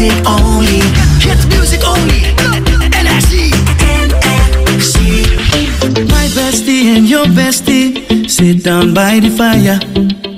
music only. Hit music only. NSC. My bestie and your bestie sit down by the fire.